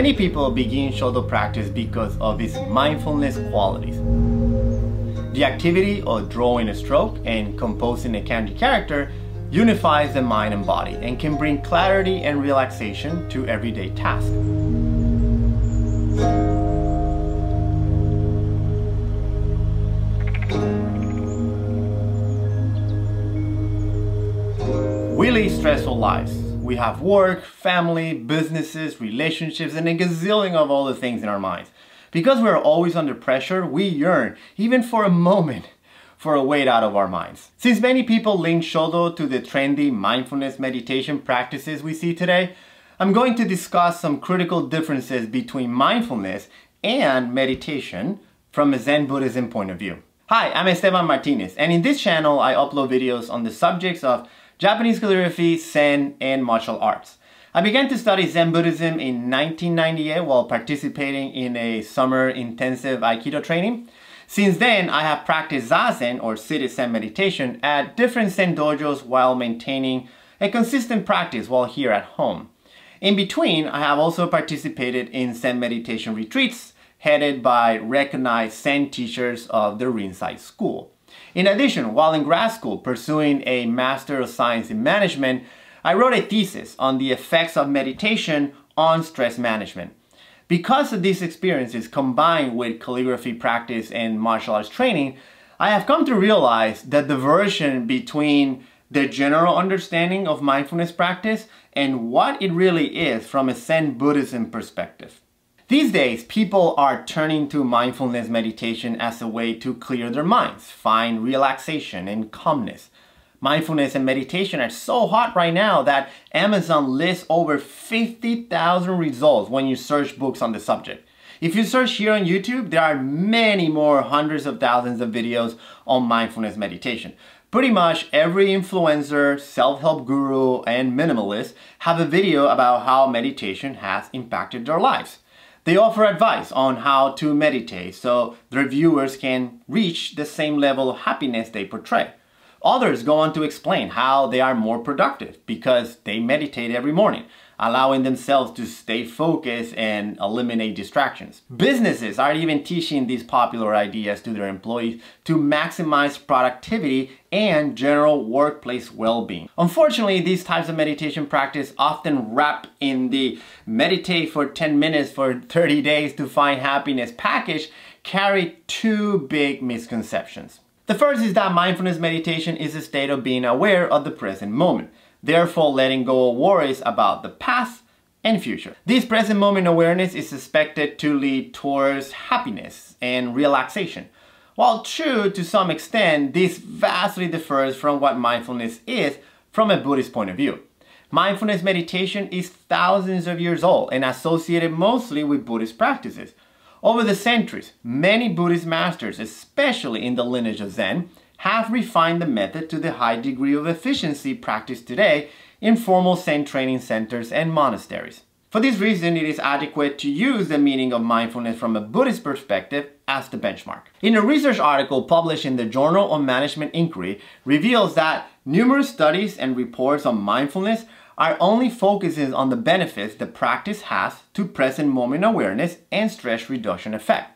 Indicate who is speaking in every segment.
Speaker 1: Many people begin Shodo practice because of its mindfulness qualities. The activity of drawing a stroke and composing a kanji character unifies the mind and body and can bring clarity and relaxation to everyday tasks. Lead stressful lives. We have work, family, businesses, relationships, and a gazillion of all the things in our minds. Because we're always under pressure, we yearn, even for a moment, for a weight out of our minds. Since many people link Shodo to the trendy mindfulness meditation practices we see today, I'm going to discuss some critical differences between mindfulness and meditation from a Zen Buddhism point of view. Hi, I'm Esteban Martinez, and in this channel I upload videos on the subjects of Japanese calligraphy, Zen, and martial arts. I began to study Zen Buddhism in 1998 while participating in a summer intensive Aikido training. Since then, I have practiced Zazen or seated Zen meditation at different Zen dojos while maintaining a consistent practice while here at home. In between, I have also participated in Zen meditation retreats headed by recognized Zen teachers of the Rinzai School. In addition, while in grad school pursuing a Master of Science in Management, I wrote a thesis on the effects of meditation on stress management. Because of these experiences combined with calligraphy practice and martial arts training, I have come to realize that the version between the general understanding of mindfulness practice and what it really is from a Zen Buddhism perspective. These days, people are turning to mindfulness meditation as a way to clear their minds, find relaxation and calmness. Mindfulness and meditation are so hot right now that Amazon lists over 50,000 results when you search books on the subject. If you search here on YouTube, there are many more hundreds of thousands of videos on mindfulness meditation. Pretty much every influencer, self-help guru, and minimalist have a video about how meditation has impacted their lives. They offer advice on how to meditate so their viewers can reach the same level of happiness they portray. Others go on to explain how they are more productive because they meditate every morning, allowing themselves to stay focused and eliminate distractions. Businesses are even teaching these popular ideas to their employees to maximize productivity and general workplace well-being. Unfortunately, these types of meditation practice often wrap in the meditate for 10 minutes for 30 days to find happiness package carry two big misconceptions. The first is that mindfulness meditation is a state of being aware of the present moment, therefore letting go of worries about the past and future. This present moment awareness is expected to lead towards happiness and relaxation. While true to some extent, this vastly differs from what mindfulness is from a Buddhist point of view. Mindfulness meditation is thousands of years old and associated mostly with Buddhist practices. Over the centuries, many Buddhist masters, especially in the lineage of Zen, have refined the method to the high degree of efficiency practiced today in formal Zen training centers and monasteries. For this reason, it is adequate to use the meaning of mindfulness from a Buddhist perspective as the benchmark. In a research article published in the Journal of Management Inquiry reveals that numerous studies and reports on mindfulness are only focuses on the benefits the practice has to present moment awareness and stress reduction effect.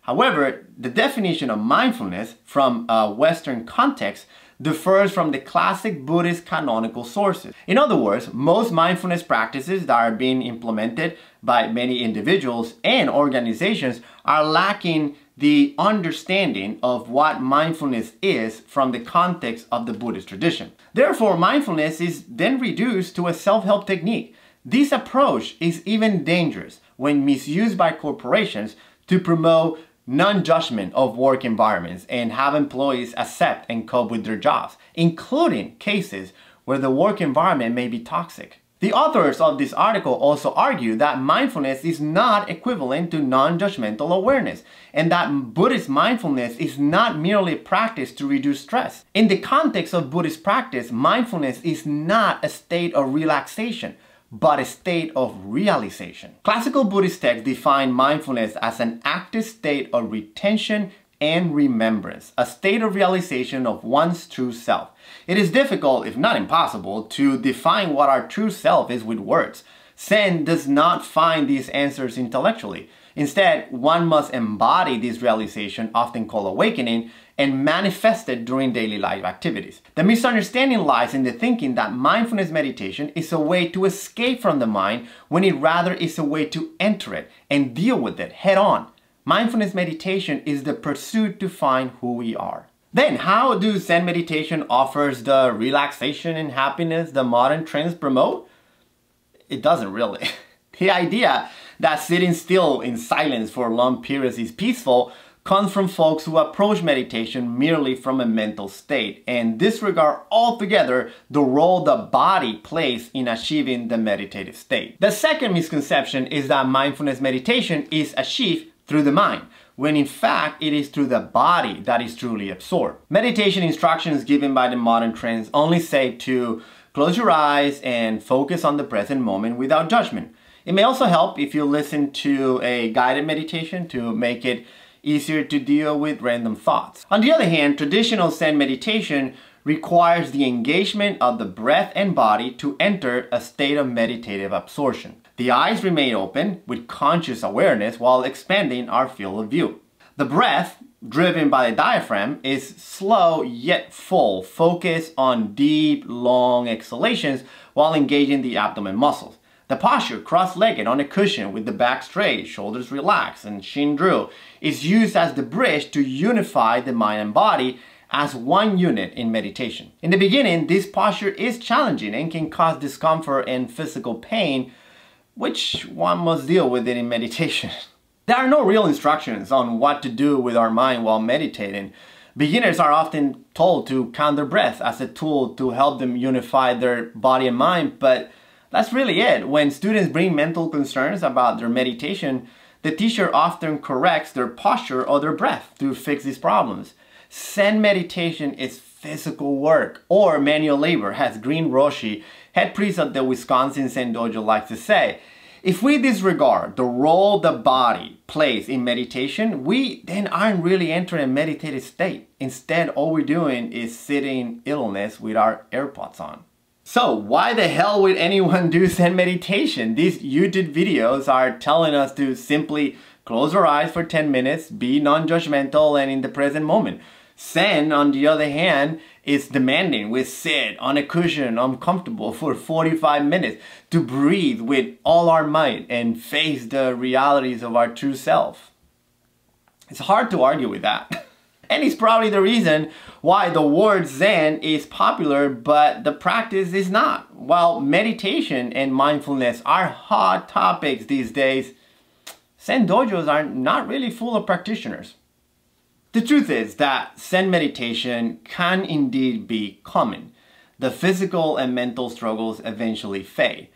Speaker 1: However, the definition of mindfulness from a Western context differs from the classic Buddhist canonical sources. In other words, most mindfulness practices that are being implemented by many individuals and organizations are lacking the understanding of what mindfulness is from the context of the Buddhist tradition. Therefore, mindfulness is then reduced to a self-help technique. This approach is even dangerous when misused by corporations to promote non-judgment of work environments and have employees accept and cope with their jobs, including cases where the work environment may be toxic. The authors of this article also argue that mindfulness is not equivalent to non-judgmental awareness and that Buddhist mindfulness is not merely a practice to reduce stress. In the context of Buddhist practice, mindfulness is not a state of relaxation, but a state of realization. Classical Buddhist texts define mindfulness as an active state of retention and remembrance, a state of realization of one's true self. It is difficult, if not impossible, to define what our true self is with words. Zen does not find these answers intellectually. Instead, one must embody this realization, often called awakening, and manifested during daily life activities. The misunderstanding lies in the thinking that mindfulness meditation is a way to escape from the mind when it rather is a way to enter it and deal with it head on. Mindfulness meditation is the pursuit to find who we are. Then, how do Zen meditation offers the relaxation and happiness the modern trends promote? It doesn't really. the idea that sitting still in silence for long periods is peaceful comes from folks who approach meditation merely from a mental state and disregard altogether the role the body plays in achieving the meditative state. The second misconception is that mindfulness meditation is achieved through the mind, when in fact it is through the body that is truly absorbed. Meditation instructions given by the modern trends only say to close your eyes and focus on the present moment without judgment. It may also help if you listen to a guided meditation to make it easier to deal with random thoughts. On the other hand, traditional Zen meditation requires the engagement of the breath and body to enter a state of meditative absorption. The eyes remain open with conscious awareness while expanding our field of view. The breath, driven by the diaphragm, is slow yet full, focused on deep, long exhalations while engaging the abdomen muscles. The posture, cross-legged on a cushion with the back straight, shoulders relaxed, and shin droop, is used as the bridge to unify the mind and body as one unit in meditation. In the beginning, this posture is challenging and can cause discomfort and physical pain, which one must deal with it in meditation. There are no real instructions on what to do with our mind while meditating. Beginners are often told to count their breath as a tool to help them unify their body and mind, but that's really it. When students bring mental concerns about their meditation, the teacher often corrects their posture or their breath to fix these problems. Zen meditation is physical work or manual labor, as Green Roshi, head priest of the Wisconsin Zen Dojo, likes to say. If we disregard the role the body plays in meditation, we then aren't really entering a meditative state. Instead, all we're doing is sitting in illness with our AirPods on. So why the hell would anyone do Zen meditation? These YouTube videos are telling us to simply close our eyes for 10 minutes, be non-judgmental and in the present moment. Zen, on the other hand, is demanding we sit on a cushion uncomfortable for 45 minutes to breathe with all our might and face the realities of our true self. It's hard to argue with that. And it's probably the reason why the word Zen is popular, but the practice is not. While meditation and mindfulness are hot topics these days, Zen dojos are not really full of practitioners. The truth is that Zen meditation can indeed be common. The physical and mental struggles eventually fade,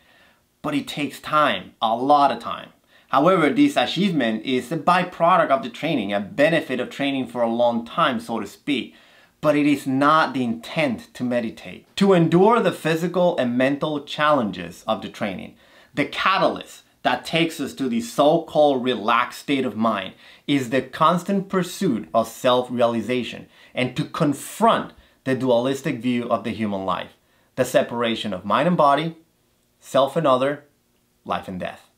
Speaker 1: but it takes time, a lot of time. However, this achievement is a byproduct of the training, a benefit of training for a long time, so to speak. But it is not the intent to meditate. To endure the physical and mental challenges of the training, the catalyst that takes us to the so-called relaxed state of mind is the constant pursuit of self-realization and to confront the dualistic view of the human life, the separation of mind and body, self and other, life and death.